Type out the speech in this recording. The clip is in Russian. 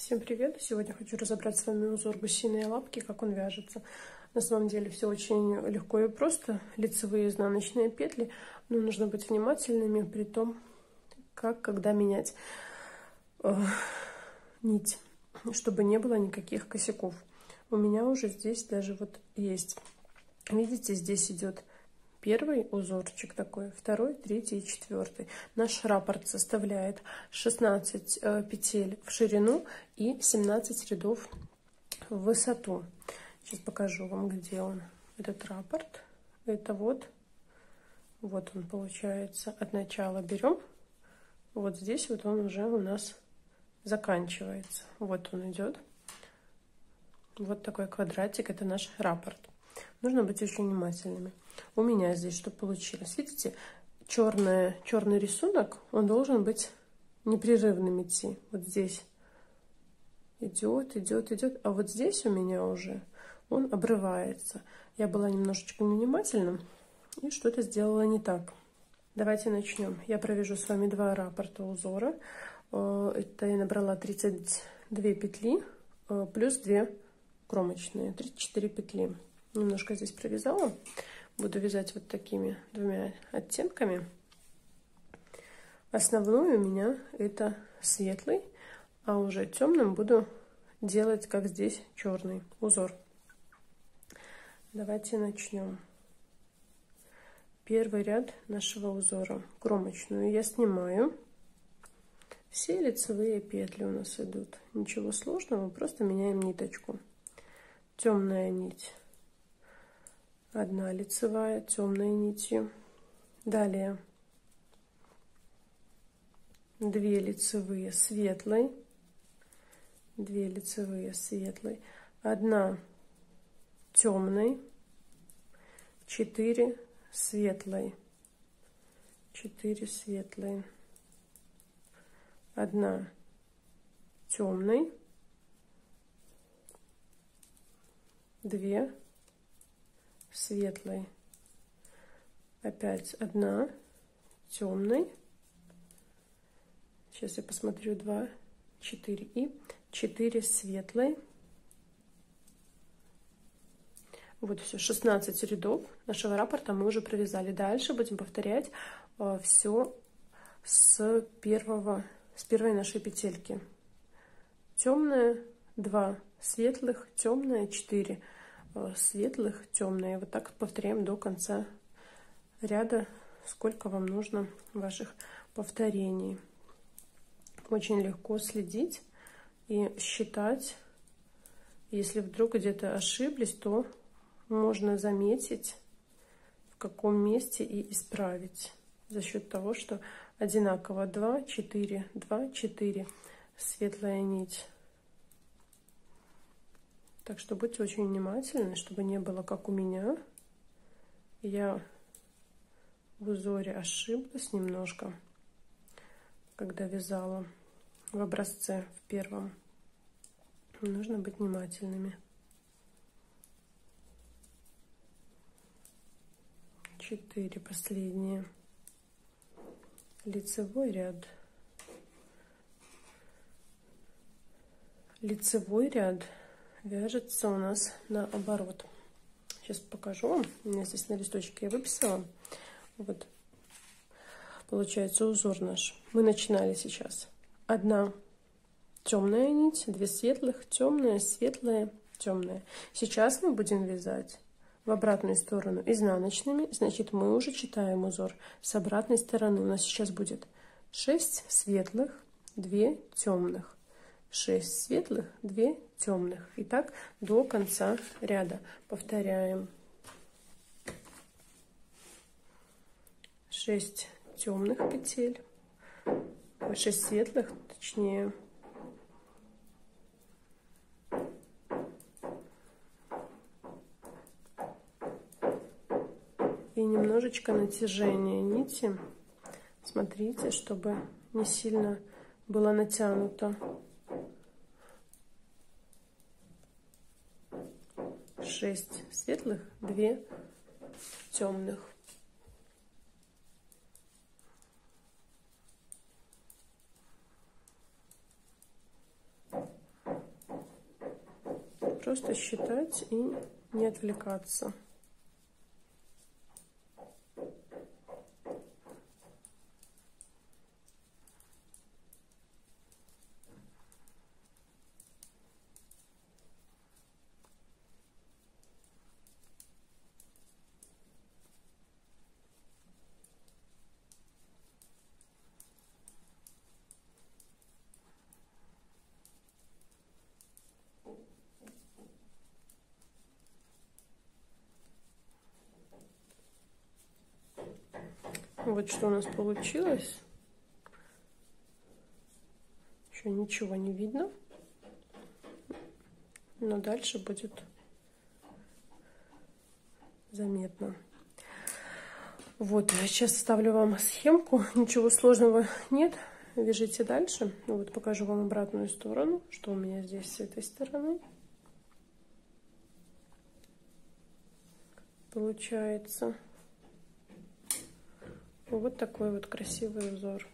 Всем привет! Сегодня хочу разобрать с вами узор гусиные лапки, как он вяжется. На самом деле все очень легко и просто. Лицевые и изнаночные петли, но нужно быть внимательными при том, как, когда менять э, нить, чтобы не было никаких косяков. У меня уже здесь даже вот есть. Видите, здесь идет Первый узорчик такой, второй, третий и четвертый. Наш раппорт составляет 16 э, петель в ширину и 17 рядов в высоту. Сейчас покажу вам, где он, этот раппорт. Это вот, вот он получается. От начала берем, вот здесь вот он уже у нас заканчивается. Вот он идет. Вот такой квадратик, это наш раппорт. Нужно быть очень внимательными. У меня здесь что получилось? Видите, черный, черный рисунок, он должен быть непрерывным идти. Вот здесь идет, идет, идет. А вот здесь у меня уже он обрывается. Я была немножечко невнимательным и что-то сделала не так. Давайте начнем. Я провяжу с вами два раппорта узора. Э, это я набрала 32 петли э, плюс 2 кромочные, 34 петли немножко здесь провязала. Буду вязать вот такими двумя оттенками. Основной у меня это светлый, а уже темным буду делать, как здесь, черный узор. Давайте начнем. Первый ряд нашего узора, кромочную, я снимаю. Все лицевые петли у нас идут. Ничего сложного, просто меняем ниточку. Темная нить одна лицевая темной нитью. Далее. Две лицевые светлой. Две лицевые светлой. Одна темной. 4 светлой. 4 светлой. Одна темной. Две светлой опять одна темной сейчас я посмотрю 2 4 и 4 светлой вот все 16 рядов нашего раппорта мы уже провязали. Дальше будем повторять э, все с первого с первой нашей петельки. Темная 2 светлых темная 4 Э, светлых, темные. Вот так повторяем до конца ряда, сколько вам нужно ваших повторений. Очень легко следить и считать. Если вдруг где-то ошиблись, то можно заметить, в каком месте и исправить. За счет того, что одинаково 2, 4, 2, 4, светлая нить так что будьте очень внимательны, чтобы не было как у меня. Я в узоре ошиблась немножко, когда вязала в образце в первом. Нужно быть внимательными. Четыре последние. Лицевой ряд. Лицевой ряд вяжется у нас наоборот. Сейчас покажу вам. У меня здесь на листочке я выписала. Вот получается узор наш. Мы начинали сейчас. Одна темная нить, две светлых, темная, светлая, темная. Сейчас мы будем вязать в обратную сторону изнаночными. Значит, мы уже читаем узор с обратной стороны. У нас сейчас будет 6 светлых, 2 темных. 6 светлых, 2 темных. И так до конца ряда. Повторяем. 6 темных петель, 6 светлых, точнее. И немножечко натяжение нити. Смотрите, чтобы не сильно было натянуто. шесть светлых, две темных. Просто считать и не отвлекаться. Вот что у нас получилось. Еще ничего не видно. Но дальше будет заметно. Вот, сейчас ставлю вам схемку. Ничего сложного нет. Вяжите дальше. Вот покажу вам обратную сторону, что у меня здесь с этой стороны. Получается. Вот такой вот красивый узор.